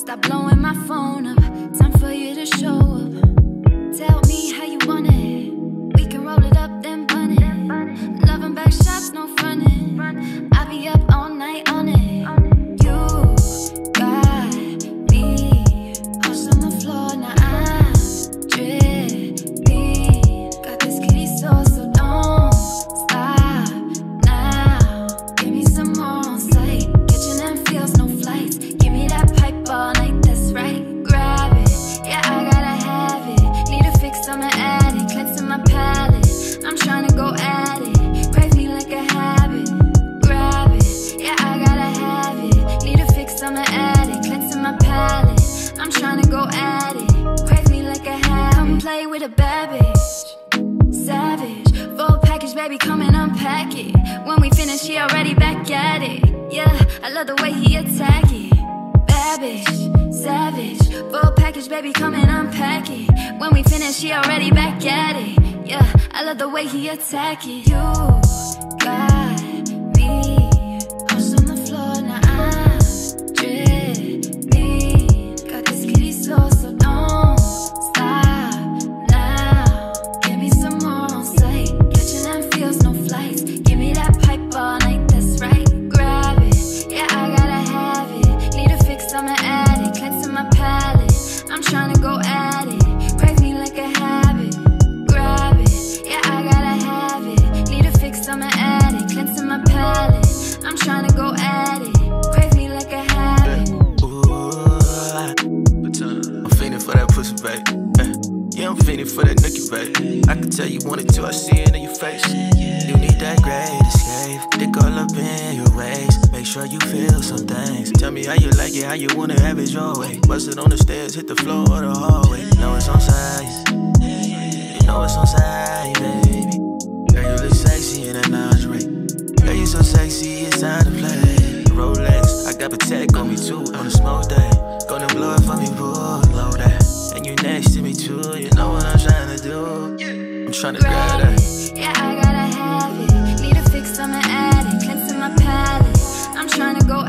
Stop blowing my phone up. Trying to go at it. Crave me like a habit. Come play with a bad savage. Full package, baby, come and unpack it. When we finish, he already back at it. Yeah, I love the way he attack it. Bitch, savage. Full package, baby, come and unpack it. When we finish, he already back at it. Yeah, I love the way he attack it. You got for that pussy, babe. Eh, Yeah, I'm fiending for that nookie, babe. I can tell you want it too, I see it in your face. You need that great escape. Dick all up in your waist. Make sure you feel some things. Tell me how you like it, how you wanna have it your way. Bust it on the stairs, hit the floor or the hallway. Know it's on sight. You know it's on sight, baby. Girl, you look sexy in a lingerie. Girl, you so sexy, it's time to play. Rolex, I got Patek on me too, on a smoke day. Gonna blow it for me, boo, trying to grab that. Yeah, I gotta have it. Need a fix, I'm an addict. Cleansing my palate. I'm trying to go